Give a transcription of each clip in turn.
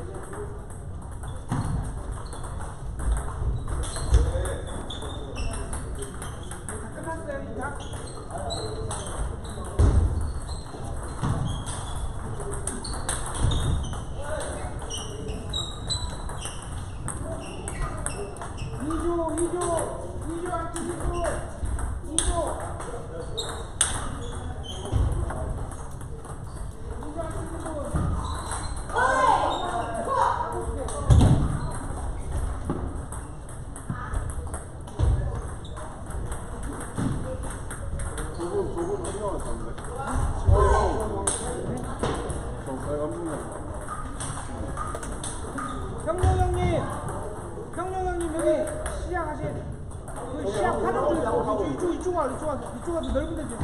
이 형룡 형님 형룡 형님 여기 시작하실 그 시작하는 분 이쪽 이쪽 이쪽 와 이쪽 와 이쪽 와도 넓은 데지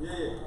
E aí?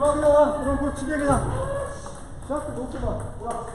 좋아 그냥 그럼 뭐 치게 그냥 샷도 놓지 마 야.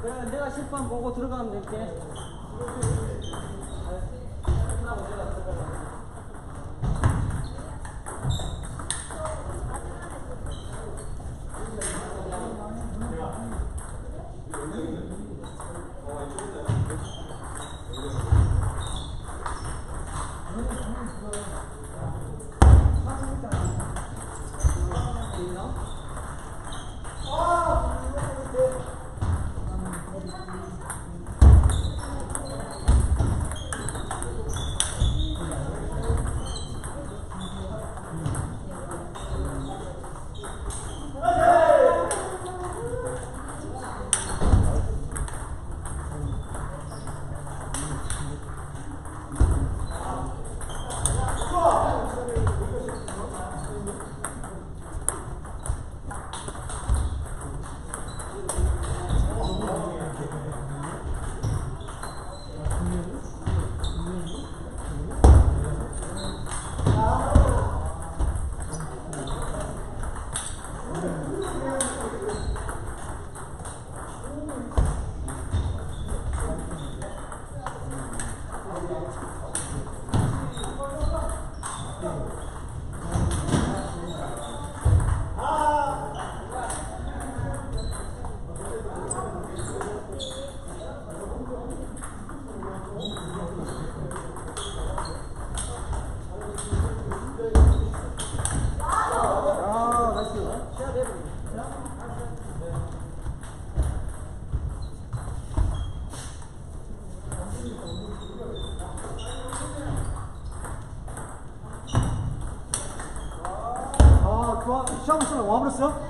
그래 내가 실판 보고 들어가면 될게. não, abra o seu.